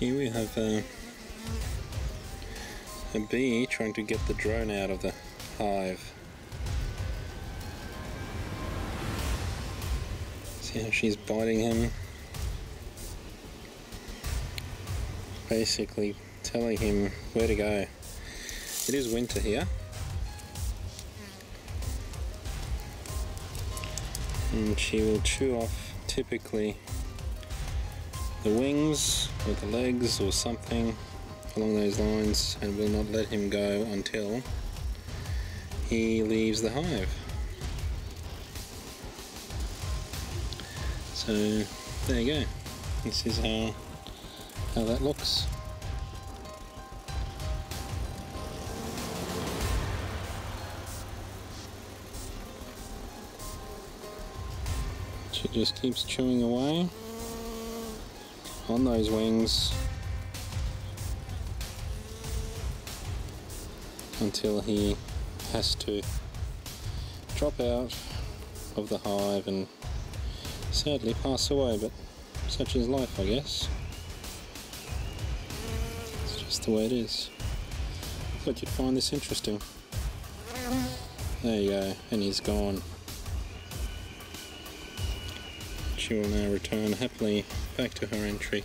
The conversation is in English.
Here we have uh, a bee trying to get the drone out of the hive. See how she's biting him? Basically telling him where to go. It is winter here. And she will chew off typically the wings or the legs or something along those lines and will not let him go until he leaves the hive. So there you go. This is how how that looks. She just keeps chewing away on those wings until he has to drop out of the hive and sadly pass away but such is life I guess. It's just the way it is. Thought you'd find this interesting. There you go and he's gone she will now return happily back to her entry